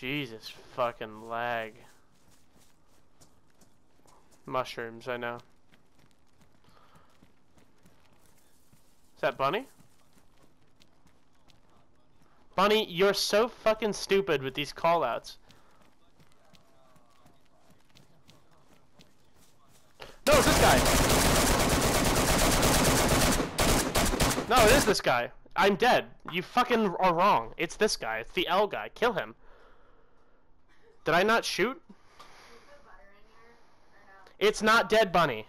Jesus fucking lag. Mushrooms, I know. Is that Bunny? Bunny, you're so fucking stupid with these callouts. No, it's this guy. No, it is this guy. I'm dead. You fucking are wrong. It's this guy. It's the L guy. Kill him. Did I not shoot? It's not dead bunny.